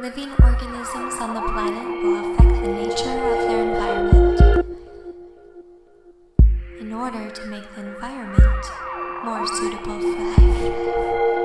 Living organisms on the planet will affect the nature of their environment in order to make the environment more suitable for life.